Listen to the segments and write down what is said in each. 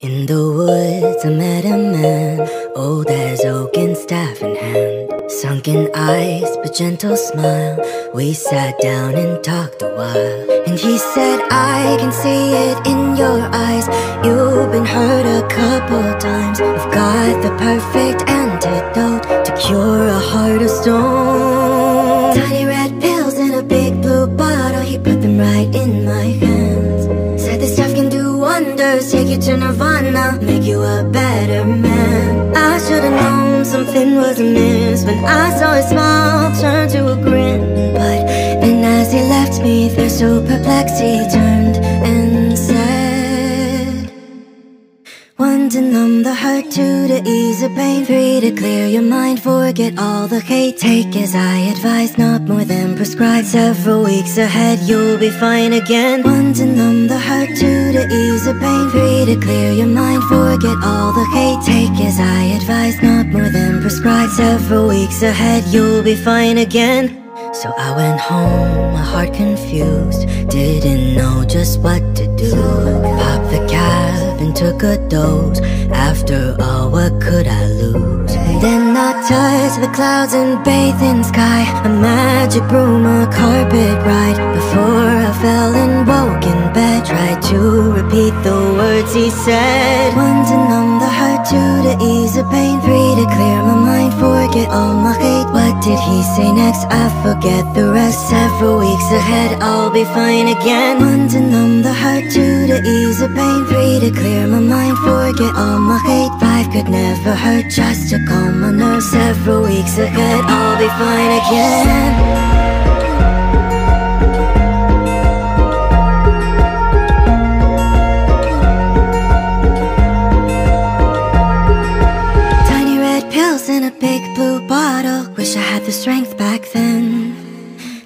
In the woods I met a man, old as oak and staff in hand. Sunken eyes, but gentle smile. We sat down and talked a while. And he said, I can see it in your eyes. You've been hurt a couple times. I've got the perfect antidote to cure something was amiss when I saw his smile turn to a grin. But then as he left me there so perplexed, he turned and said, One to numb the hurt, two to ease the pain, three to clear your mind, forget all the hate. Take as I advise, not more than prescribed. Several weeks ahead, you'll be fine again. One to numb the hurt, two to ease the pain, three to clear your mind, forget all the hate. Take as I advise, not more than. Several weeks ahead, you'll be fine again. So I went home, my heart confused, didn't know just what to do. Popped the cab and took a dose. After all, what could I lose? Then I touched the clouds and bathed in sky. A magic broom, a carpet ride. Before I fell and woke in bed, tried to repeat the words he said. One to numb the hurt, two to ease the pain, three to clear my mind, did he say next? I forget the rest. Several weeks ahead, I'll be fine again. One to numb the hurt, two to ease the pain, three to clear my mind, forget all my hate. Five could never hurt, just to calm my nerves. Several weeks ahead, I'll be fine again. Bottle. Wish I had the strength back then.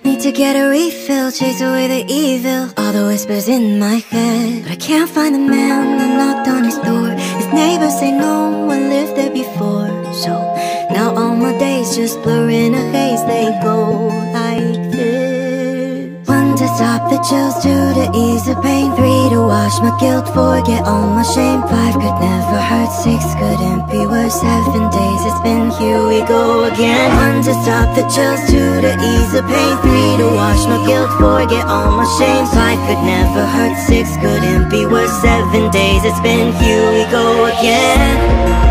Need to get a refill, chase away the evil. All the whispers in my head. But I can't find the man I knocked on his door. His neighbors say no one lived there before. So now all my days just blur in a haze. They go like this. One to stop the chills, two to ease the pain, three to wash my guilt, forget all my shame. Five could never hurt, six couldn't be worse. Seven days it's been, here we go again. One to stop the chills, two to ease the pain, three to wash my guilt, four forget all my shame. Five could never hurt, six couldn't be worse. Seven days it's been, here we go again.